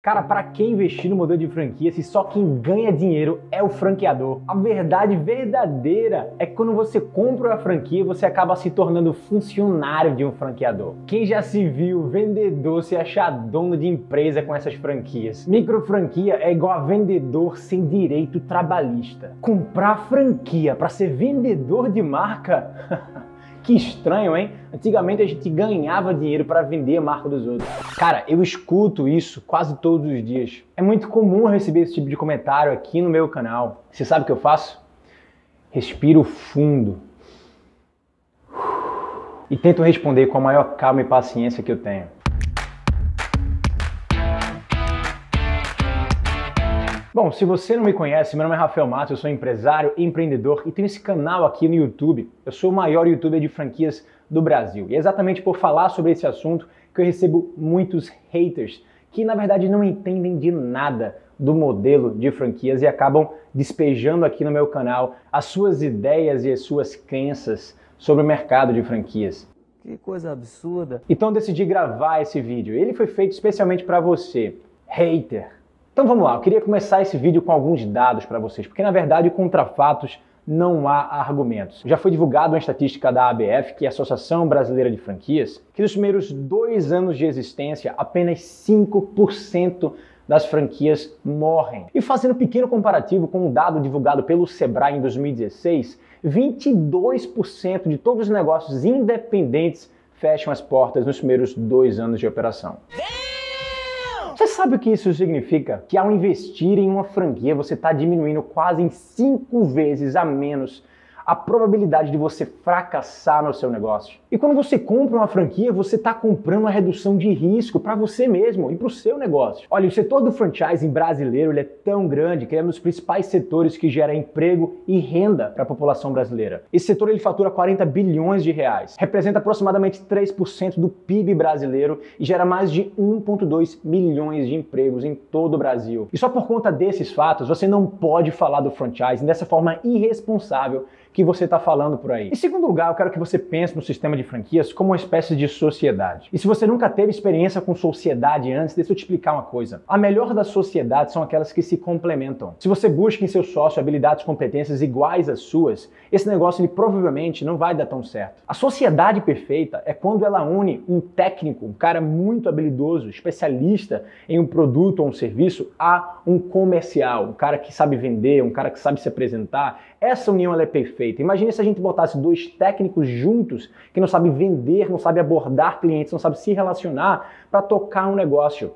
Cara, para quem investir no modelo de franquia se só quem ganha dinheiro é o franqueador? A verdade verdadeira é que quando você compra uma franquia, você acaba se tornando funcionário de um franqueador. Quem já se viu vendedor se achar dono de empresa com essas franquias? Micro franquia é igual a vendedor sem direito trabalhista. Comprar franquia para ser vendedor de marca? Que estranho, hein? Antigamente a gente ganhava dinheiro para vender a marca dos outros. Cara, eu escuto isso quase todos os dias. É muito comum receber esse tipo de comentário aqui no meu canal. Você sabe o que eu faço? Respiro fundo. E tento responder com a maior calma e paciência que eu tenho. Bom, se você não me conhece, meu nome é Rafael Matos, eu sou empresário empreendedor e tenho esse canal aqui no YouTube. Eu sou o maior youtuber de franquias do Brasil. E é exatamente por falar sobre esse assunto que eu recebo muitos haters que na verdade não entendem de nada do modelo de franquias e acabam despejando aqui no meu canal as suas ideias e as suas crenças sobre o mercado de franquias. Que coisa absurda. Então eu decidi gravar esse vídeo. Ele foi feito especialmente para você, hater então vamos lá, eu queria começar esse vídeo com alguns dados para vocês, porque na verdade contra fatos não há argumentos. Já foi divulgada uma estatística da ABF, que é a Associação Brasileira de Franquias, que nos primeiros dois anos de existência, apenas 5% das franquias morrem. E fazendo um pequeno comparativo com um dado divulgado pelo Sebrae em 2016, 22% de todos os negócios independentes fecham as portas nos primeiros dois anos de operação. Sabe o que isso significa? Que ao investir em uma franquia, você está diminuindo quase em cinco vezes a menos a probabilidade de você fracassar no seu negócio. E quando você compra uma franquia, você está comprando uma redução de risco para você mesmo e para o seu negócio. Olha, o setor do franchising brasileiro ele é tão grande que é um dos principais setores que gera emprego e renda para a população brasileira. Esse setor ele fatura 40 bilhões de reais, representa aproximadamente 3% do PIB brasileiro e gera mais de 1,2 milhões de empregos em todo o Brasil. E só por conta desses fatos, você não pode falar do franchising dessa forma irresponsável que você está falando por aí. Em segundo lugar, eu quero que você pense no sistema de franquias como uma espécie de sociedade. E se você nunca teve experiência com sociedade antes, deixa eu te explicar uma coisa. A melhor das sociedades são aquelas que se complementam. Se você busca em seu sócio habilidades e competências iguais às suas, esse negócio ele provavelmente não vai dar tão certo. A sociedade perfeita é quando ela une um técnico, um cara muito habilidoso, especialista em um produto ou um serviço, a um comercial, um cara que sabe vender, um cara que sabe se apresentar. Essa união é perfeita feita. Imagine se a gente botasse dois técnicos juntos que não sabem vender, não sabem abordar clientes, não sabem se relacionar para tocar um negócio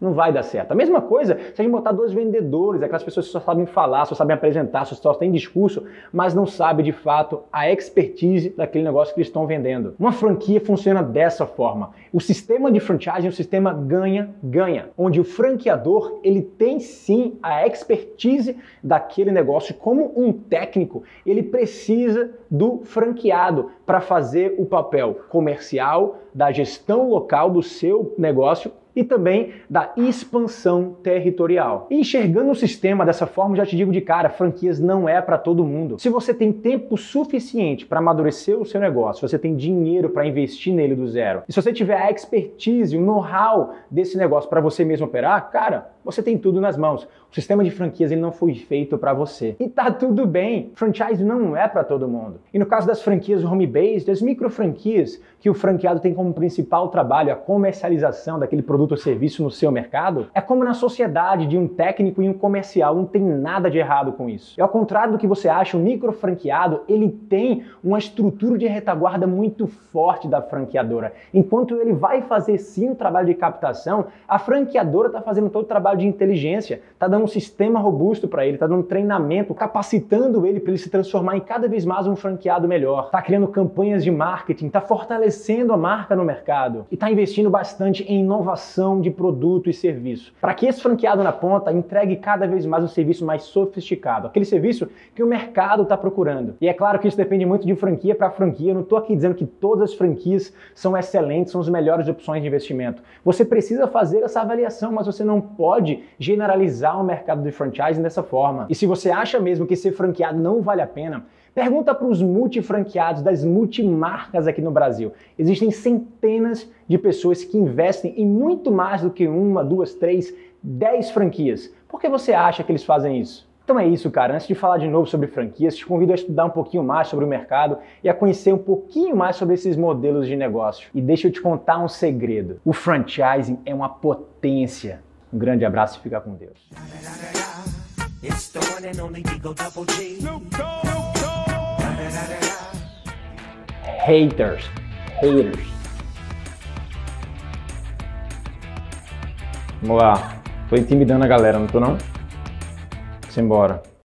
não vai dar certo. A mesma coisa se a gente botar dois vendedores, aquelas pessoas que só sabem falar, só sabem apresentar, só têm discurso, mas não sabem de fato a expertise daquele negócio que eles estão vendendo. Uma franquia funciona dessa forma. O sistema de franchising é um sistema ganha-ganha, onde o franqueador ele tem sim a expertise daquele negócio como um técnico, ele precisa do franqueado para fazer o papel comercial, da gestão local do seu negócio e também da expansão territorial. Enxergando o sistema dessa forma, já te digo de cara, franquias não é para todo mundo. Se você tem tempo suficiente para amadurecer o seu negócio, se você tem dinheiro para investir nele do zero, e se você tiver a expertise, o know-how desse negócio para você mesmo operar, cara, você tem tudo nas mãos. O sistema de franquias ele não foi feito para você. E tá tudo bem. Franchise não é para todo mundo. E no caso das franquias home-based, das micro franquias, que o franqueado tem como principal trabalho a comercialização daquele produto ou serviço no seu mercado, é como na sociedade de um técnico e um comercial, não tem nada de errado com isso. E ao contrário do que você acha, o micro franqueado, ele tem uma estrutura de retaguarda muito forte da franqueadora. Enquanto ele vai fazer sim o trabalho de captação, a franqueadora está fazendo todo o trabalho de inteligência, está dando um sistema robusto para ele, está dando um treinamento, capacitando ele para ele se transformar em cada vez mais um franqueado melhor, está criando campanhas de marketing, está fortalecendo a marca no mercado e está investindo bastante em inovação de produto e serviço, para que esse franqueado na ponta entregue cada vez mais um serviço mais sofisticado, aquele serviço que o mercado está procurando. E é claro que isso depende muito de franquia para franquia, eu não estou aqui dizendo que todas as franquias são excelentes, são as melhores opções de investimento. Você precisa fazer essa avaliação, mas você não pode generalizar o mercado de franchising dessa forma. E se você acha mesmo que ser franqueado não vale a pena, Pergunta para os multifranqueados das multimarcas aqui no Brasil. Existem centenas de pessoas que investem em muito mais do que uma, duas, três, dez franquias. Por que você acha que eles fazem isso? Então é isso, cara. Antes de falar de novo sobre franquias, te convido a estudar um pouquinho mais sobre o mercado e a conhecer um pouquinho mais sobre esses modelos de negócio. E deixa eu te contar um segredo: o franchising é uma potência. Um grande abraço e fica com Deus. Haters. Haters. Vamos lá. Tô intimidando a galera, não tô não? Simbora.